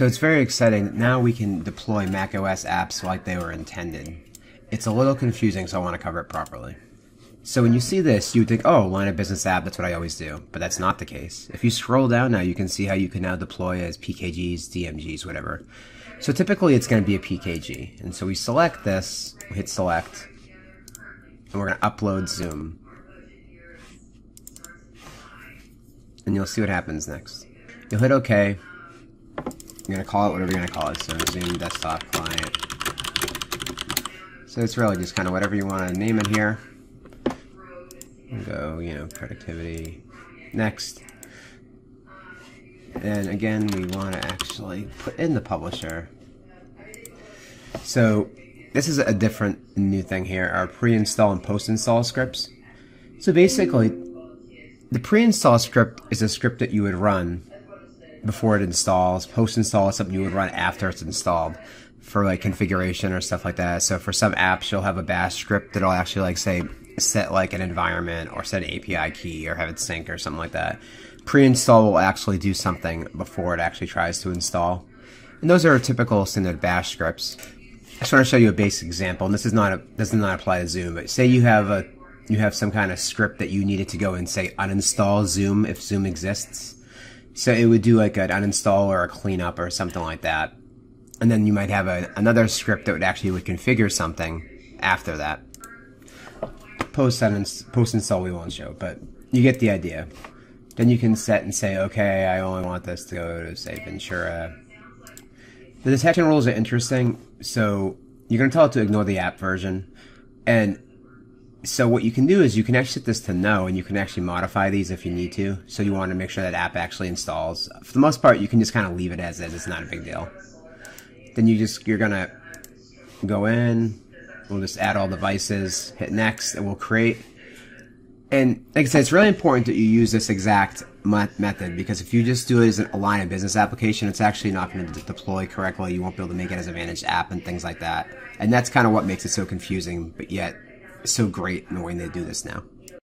So it's very exciting. Now we can deploy macOS apps like they were intended. It's a little confusing, so I want to cover it properly. So when you see this, you would think, oh, line of business app, that's what I always do. But that's not the case. If you scroll down now, you can see how you can now deploy as PKGs, DMGs, whatever. So typically it's going to be a PKG. And so we select this, we hit select, and we're going to upload Zoom. And you'll see what happens next. You'll hit OK. Going to call it whatever you're to call it. So Zoom Desktop Client. So it's really just kind of whatever you want to name it here. Go, you know, productivity. Next. And again, we want to actually put in the publisher. So this is a different new thing here, our pre-install and post-install scripts. So basically, the pre-install script is a script that you would run before it installs. Post-install is something you would run after it's installed for like configuration or stuff like that. So for some apps, you'll have a bash script that'll actually like say set like an environment or set an API key or have it sync or something like that. Pre-install will actually do something before it actually tries to install. And those are typical standard bash scripts. I just want to show you a basic example, and this is not a, this does not apply to Zoom, but say you have a you have some kind of script that you needed to go and say uninstall Zoom if Zoom exists. So it would do like an uninstall or a cleanup or something like that. And then you might have a, another script that would actually would configure something after that. Post post install we won't show, but you get the idea. Then you can set and say, okay, I only want this to go to say Ventura. The detection rules are interesting. So you're going to tell it to ignore the app version. And so what you can do is you can actually set this to no and you can actually modify these if you need to. So you want to make sure that app actually installs. For the most part, you can just kind of leave it as is. It's not a big deal. Then you just, you're to go in. We'll just add all devices, hit next, and we'll create. And like I said, it's really important that you use this exact method because if you just do it as a line of business application, it's actually not going to deploy correctly. You won't be able to make it as a managed app and things like that. And that's kind of what makes it so confusing, but yet so great way they do this now.